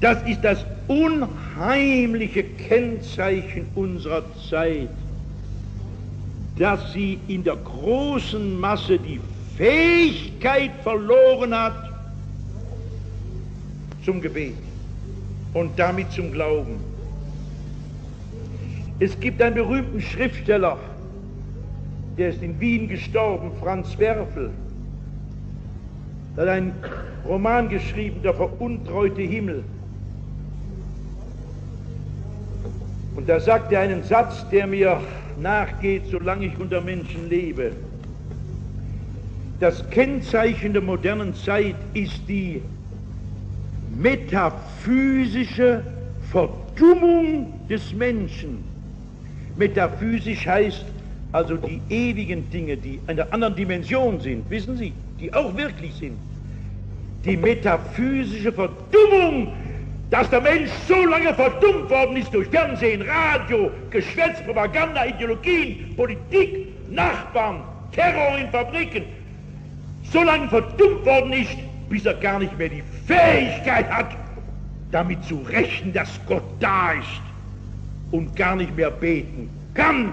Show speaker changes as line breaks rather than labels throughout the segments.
Das ist das unheimliche Kennzeichen unserer Zeit, dass sie in der großen Masse die Fähigkeit verloren hat zum Gebet und damit zum Glauben. Es gibt einen berühmten Schriftsteller, der ist in Wien gestorben, Franz Werfel. Er hat einen Roman geschrieben, Der veruntreute Himmel. Und da sagt er einen Satz, der mir nachgeht, solange ich unter Menschen lebe. Das Kennzeichen der modernen Zeit ist die metaphysische Verdummung des Menschen. Metaphysisch heißt also die ewigen Dinge, die in einer anderen Dimension sind, wissen Sie, die auch wirklich sind. Die metaphysische Verdummung, dass der Mensch so lange verdummt worden ist durch Fernsehen, Radio, Geschwätz, Propaganda, Ideologien, Politik, Nachbarn, Terror in Fabriken, so lange verdummt worden ist, bis er gar nicht mehr die Fähigkeit hat, damit zu rechnen, dass Gott da ist und gar nicht mehr beten kann.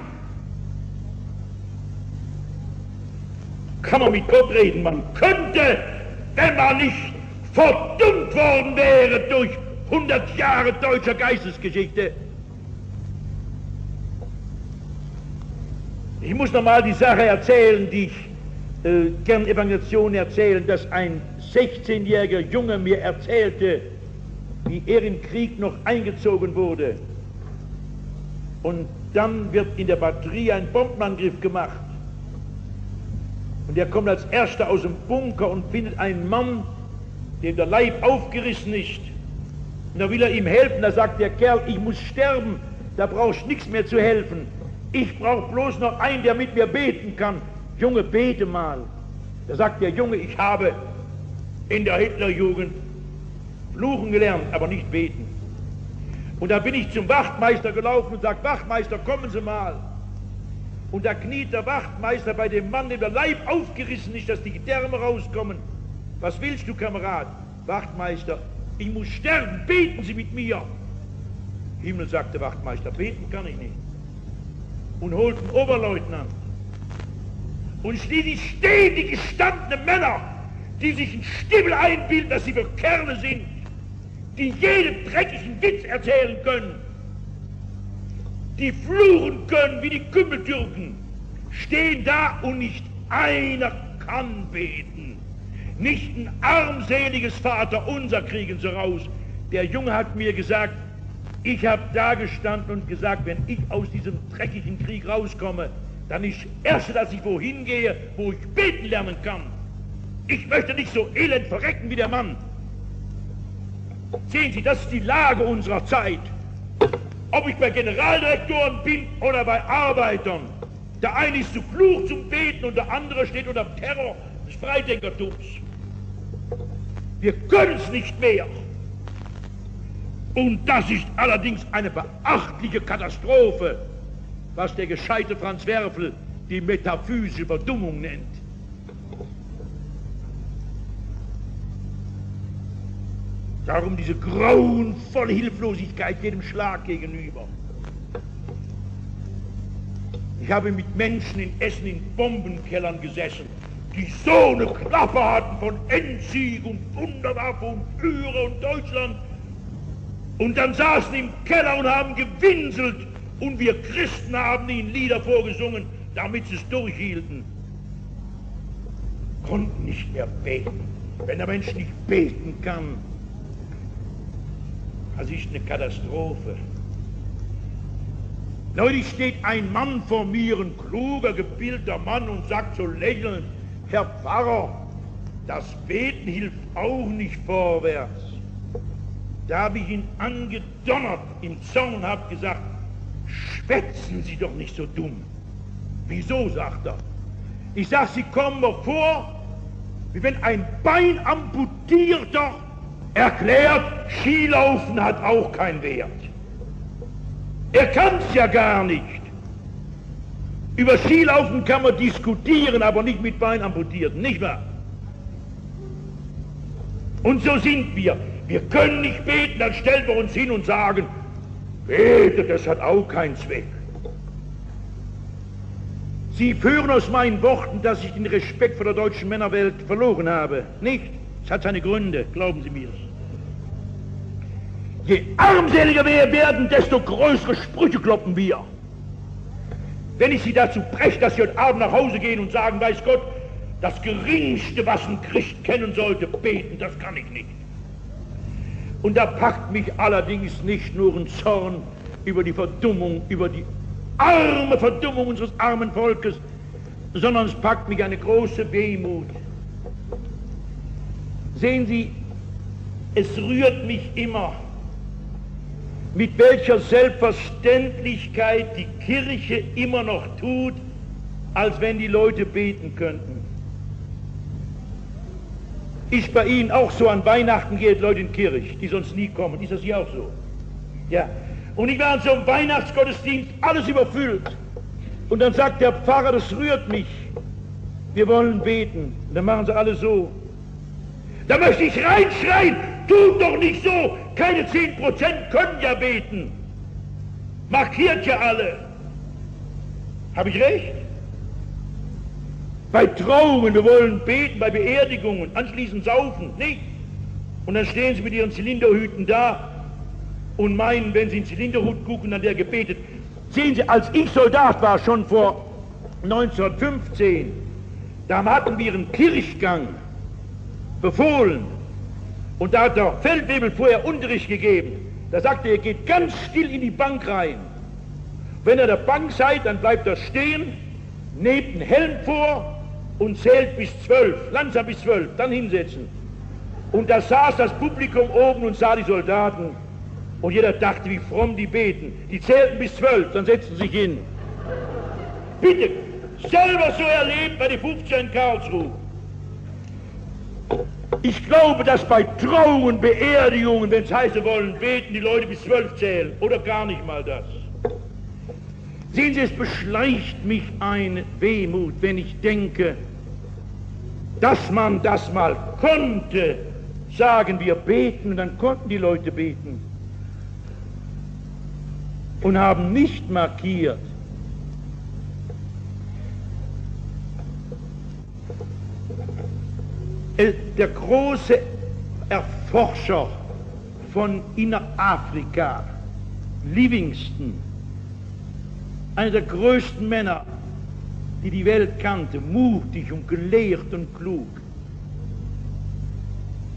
Kann man mit Gott reden? Man könnte, wenn man nicht verdummt worden wäre durch 100 Jahre deutscher Geistesgeschichte. Ich muss noch mal die Sache erzählen, die ich äh, gern Evangelisation erzählen, dass ein 16-jähriger Junge mir erzählte, wie er im Krieg noch eingezogen wurde. Und dann wird in der Batterie ein Bombenangriff gemacht. Und er kommt als Erster aus dem Bunker und findet einen Mann, dem der Leib aufgerissen ist. Und da will er ihm helfen. Da sagt der Kerl, ich muss sterben, da brauchst du nichts mehr zu helfen. Ich brauche bloß noch einen, der mit mir beten kann. Junge, bete mal. Da sagt der Junge, ich habe in der Hitlerjugend fluchen gelernt, aber nicht beten. Und da bin ich zum Wachtmeister gelaufen und sage, Wachtmeister, kommen Sie mal. Und da kniet der Wachtmeister bei dem Mann, dem der Leib aufgerissen ist, dass die Gedärme rauskommen. Was willst du, Kamerad? Wachtmeister, ich muss sterben, beten Sie mit mir. Himmel, sagte Wachtmeister, beten kann ich nicht. Und holt einen Oberleutnant und schließlich stehen die gestandenen Männer, die sich in Stimmel einbilden, dass sie für Kerle sind, die jeden dreckigen Witz erzählen können, die fluchen können wie die Kümmeltürken, stehen da und nicht einer kann beten. Nicht ein armseliges Vater unser kriegen sie raus. Der Junge hat mir gesagt, ich habe da gestanden und gesagt, wenn ich aus diesem dreckigen Krieg rauskomme, dann ist erste, dass ich wohin gehe, wo ich beten lernen kann. Ich möchte nicht so elend verrecken wie der Mann. Sehen Sie, das ist die Lage unserer Zeit. Ob ich bei Generaldirektoren bin oder bei Arbeitern. Der eine ist zu klug zum Beten und der andere steht unter Terror des Freidenkertums. Wir können es nicht mehr. Und das ist allerdings eine beachtliche Katastrophe was der gescheite Franz Werfel die metaphysische Verdummung nennt. Darum diese grauenvolle Hilflosigkeit jedem Schlag gegenüber. Ich habe mit Menschen in Essen in Bombenkellern gesessen, die so eine Klappe hatten von Endsieg und Wunderwaffe und Führer und Deutschland. Und dann saßen im Keller und haben gewinselt und wir Christen haben ihnen Lieder vorgesungen, damit sie es durchhielten. Konnten nicht mehr beten. Wenn der Mensch nicht beten kann, das ist eine Katastrophe. Neulich steht ein Mann vor mir, ein kluger, gebildeter Mann, und sagt so lächelnd, Herr Pfarrer, das Beten hilft auch nicht vorwärts. Da habe ich ihn angedonnert im Zorn und habe gesagt, Schwätzen Sie doch nicht so dumm. Wieso, sagt er. Ich sag, Sie kommen mir vor, wie wenn ein Bein amputierter erklärt, Skilaufen hat auch keinen Wert. Er kann es ja gar nicht. Über Skilaufen kann man diskutieren, aber nicht mit Bein amputierten, nicht wahr? Und so sind wir. Wir können nicht beten, dann stellen wir uns hin und sagen, betet, das hat auch keinen Zweck. Sie führen aus meinen Worten, dass ich den Respekt vor der deutschen Männerwelt verloren habe. Nicht? Es hat seine Gründe, glauben Sie mir. Je armseliger wir werden, desto größere Sprüche kloppen wir. Wenn ich Sie dazu breche, dass Sie heute Abend nach Hause gehen und sagen, weiß Gott, das Geringste, was ein Christ kennen sollte, beten, das kann ich nicht. Und da packt mich allerdings nicht nur ein Zorn über die Verdummung, über die arme Verdummung unseres armen Volkes, sondern es packt mich eine große Wehmut. Sehen Sie, es rührt mich immer, mit welcher Selbstverständlichkeit die Kirche immer noch tut, als wenn die Leute beten könnten. Ist bei Ihnen auch so, an Weihnachten geht Leute in die Kirche, die sonst nie kommen. Ist das hier auch so? Ja. Und ich war an so einem Weihnachtsgottesdienst, alles überfüllt. Und dann sagt der Pfarrer, das rührt mich. Wir wollen beten. Und dann machen sie alle so. Da möchte ich reinschreien, tut doch nicht so. Keine 10% können ja beten. Markiert ja alle. Habe ich recht? Bei Trauungen, wir wollen beten, bei Beerdigungen, anschließend saufen, nicht? Und dann stehen sie mit ihren Zylinderhüten da und meinen, wenn sie in den Zylinderhut gucken, dann der gebetet. Sehen Sie, als ich Soldat war, schon vor 1915, da hatten wir einen Kirchgang befohlen. Und da hat der Feldwebel vorher Unterricht gegeben. Da sagte er, geht ganz still in die Bank rein. Wenn ihr der Bank seid, dann bleibt er stehen, nehmt einen Helm vor und zählt bis zwölf, langsam bis zwölf, dann hinsetzen. Und da saß das Publikum oben und sah die Soldaten. Und jeder dachte, wie fromm die beten. Die zählten bis zwölf, dann setzten sie sich hin. Bitte, selber so erlebt bei den 15 in Karlsruhe. Ich glaube, dass bei Trauungen, Beerdigungen, wenn es heißen wollen, beten die Leute bis zwölf zählen oder gar nicht mal das. Sehen Sie, es beschleicht mich eine Wehmut, wenn ich denke, dass man das mal konnte, sagen wir beten und dann konnten die Leute beten und haben nicht markiert. Der große Erforscher von Innerafrika, Livingston, einer der größten Männer, die die Welt kannte, mutig und gelehrt und klug,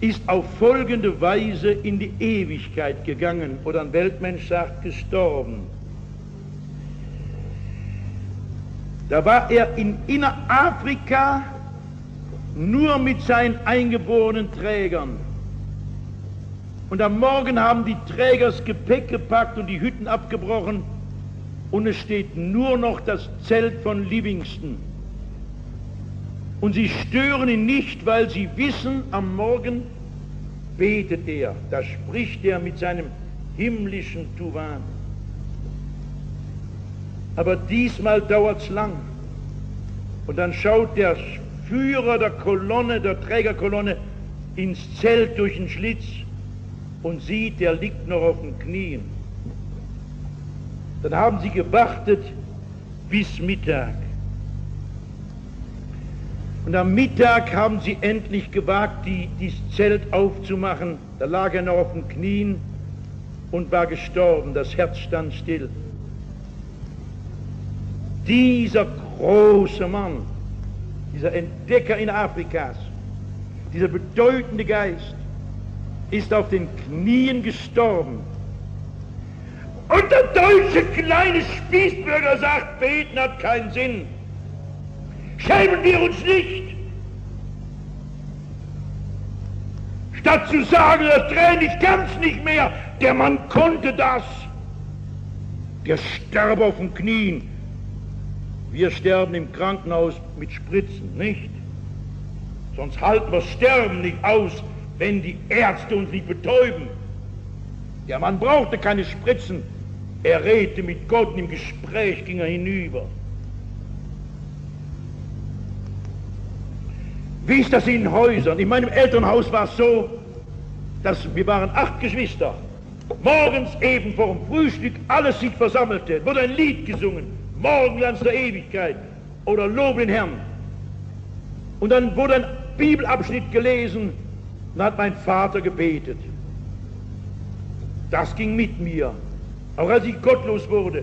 ist auf folgende Weise in die Ewigkeit gegangen oder ein Weltmensch sagt gestorben. Da war er in Innerafrika nur mit seinen eingeborenen Trägern. Und am Morgen haben die Träger das Gepäck gepackt und die Hütten abgebrochen und es steht nur noch das Zelt von Livingston. Und sie stören ihn nicht, weil sie wissen, am Morgen betet er, da spricht er mit seinem himmlischen Tuvan. Aber diesmal dauert es lang. Und dann schaut der Führer der Kolonne, der Trägerkolonne, ins Zelt durch den Schlitz und sieht, der liegt noch auf den Knien. Dann haben sie gewartet bis Mittag. Und am Mittag haben sie endlich gewagt, die, dieses Zelt aufzumachen. Da lag er noch auf den Knien und war gestorben. Das Herz stand still. Dieser große Mann, dieser Entdecker in Afrikas, dieser bedeutende Geist, ist auf den Knien gestorben. Und der deutsche kleine Spießbürger sagt, beten hat keinen Sinn. Schämen wir uns nicht. Statt zu sagen, das Tränen, ich kann's nicht mehr, der Mann konnte das. Der starb auf den Knien. Wir sterben im Krankenhaus mit Spritzen, nicht? Sonst halten wir Sterben nicht aus, wenn die Ärzte uns nicht betäuben. Der Mann brauchte keine Spritzen. Er redete mit Gott und im Gespräch ging er hinüber. Wie ist das in Häusern? In meinem Elternhaus war es so, dass wir waren acht Geschwister. Morgens eben vor dem Frühstück alles sich versammelte, wurde ein Lied gesungen, Morgenlands der Ewigkeit oder Lob den Herrn. Und dann wurde ein Bibelabschnitt gelesen und hat mein Vater gebetet. Das ging mit mir, auch als ich gottlos wurde,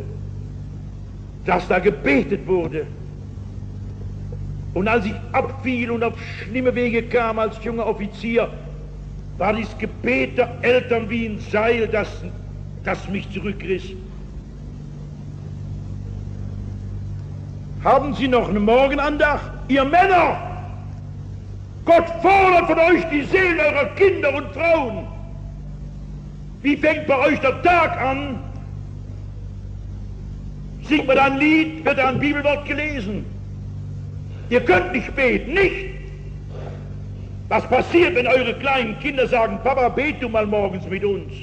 dass da gebetet wurde. Und als ich abfiel und auf schlimme Wege kam als junger Offizier, war dieses Gebet der Eltern wie ein Seil, das, das mich zurückriss. Haben Sie noch eine Morgenandacht? Ihr Männer! Gott fordert von euch die Seelen eurer Kinder und Frauen. Wie fängt bei euch der Tag an? Singt man ein Lied, wird ein Bibelwort gelesen. Ihr könnt nicht beten, nicht. Was passiert, wenn eure kleinen Kinder sagen, Papa, bet du mal morgens mit uns?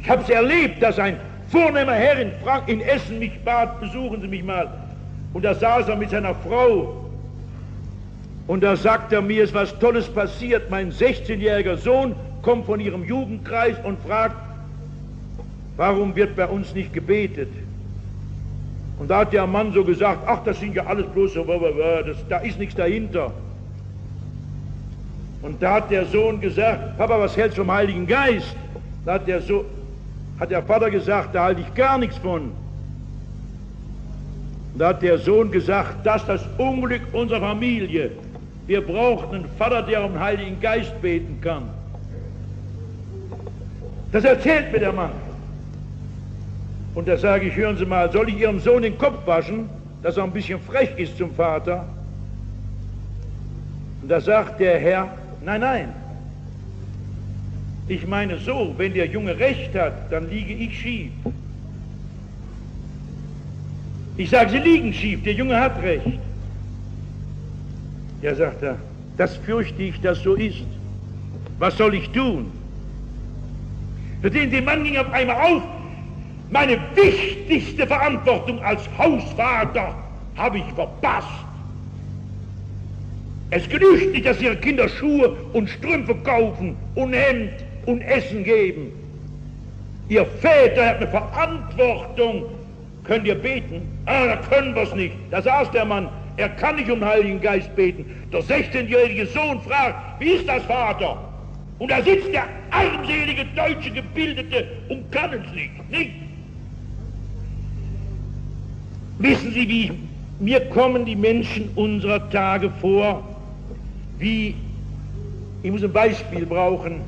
Ich habe es erlebt, dass ein vornehmer Herr in, Frank in Essen mich bat, besuchen Sie mich mal. Und da saß er mit seiner Frau. Und da sagt er, mir ist was Tolles passiert. Mein 16-jähriger Sohn kommt von ihrem Jugendkreis und fragt, warum wird bei uns nicht gebetet? Und da hat der Mann so gesagt, ach, das sind ja alles bloß so, das, da ist nichts dahinter. Und da hat der Sohn gesagt, Papa, was hältst du vom Heiligen Geist? Da hat der, so hat der Vater gesagt, da halte ich gar nichts von. Da hat der Sohn gesagt, das ist das Unglück unserer Familie. Wir brauchen einen Vater, der um den Heiligen Geist beten kann. Das erzählt mir der Mann. Und da sage ich, hören Sie mal, soll ich Ihrem Sohn den Kopf waschen, dass er ein bisschen frech ist zum Vater? Und da sagt der Herr, nein, nein. Ich meine so, wenn der Junge recht hat, dann liege ich schief. Ich sage, Sie liegen schief, der Junge hat recht. Ja, sagt er, das fürchte ich, dass so ist. Was soll ich tun? Den, den Mann ging auf einmal auf, meine wichtigste Verantwortung als Hausvater habe ich verpasst. Es genügt nicht, dass ihre Kinder Schuhe und Strümpfe kaufen und Hemd und Essen geben. Ihr Väter hat eine Verantwortung. Könnt ihr beten? Ah, da können wir es nicht. Da saß der Mann. Er kann nicht um den Heiligen Geist beten. Der 16-jährige Sohn fragt, wie ist das, Vater? Und da sitzt der armselige deutsche Gebildete und kann es nicht. Nicht? Wissen Sie, wie mir kommen die Menschen unserer Tage vor, wie, ich muss ein Beispiel brauchen,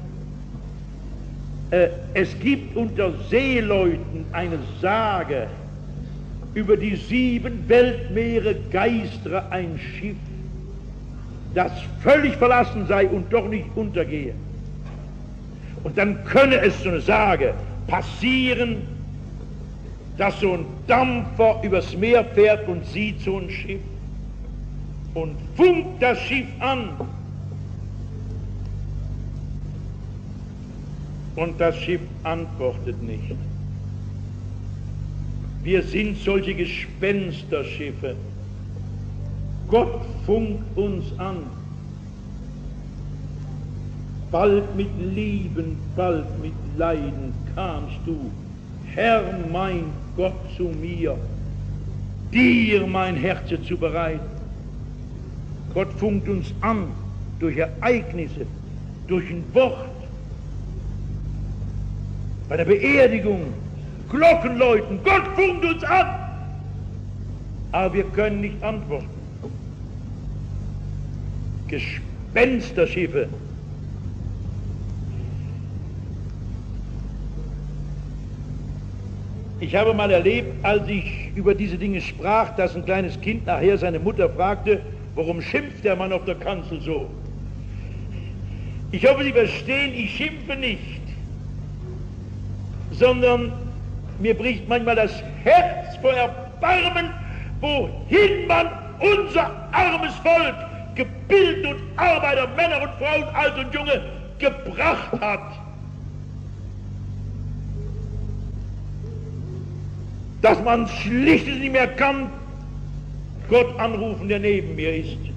äh, es gibt unter Seeleuten eine Sage über die sieben Weltmeere geistere ein Schiff, das völlig verlassen sei und doch nicht untergehe. Und dann könne es, so eine Sage, passieren, dass so ein Dampfer übers Meer fährt und sieht so ein Schiff und funkt das Schiff an. Und das Schiff antwortet nicht. Wir sind solche Gespensterschiffe. Gott funkt uns an. Bald mit Lieben, bald mit Leiden kamst du, Herr mein Gott zu mir, dir mein Herz zu bereiten. Gott funkt uns an durch Ereignisse, durch ein Wort. Bei der Beerdigung, Glockenläuten, Gott funkt uns an. Aber wir können nicht antworten. Gespensterschiffe Ich habe mal erlebt, als ich über diese Dinge sprach, dass ein kleines Kind nachher seine Mutter fragte, warum schimpft der Mann auf der Kanzel so? Ich hoffe, Sie verstehen, ich schimpfe nicht, sondern mir bricht manchmal das Herz vor Erbarmen, wohin man unser armes Volk, gebildet und Arbeiter, Männer und Frauen, alt und junge, gebracht hat. dass man schlicht nicht mehr kann, Gott anrufen, der neben mir ist.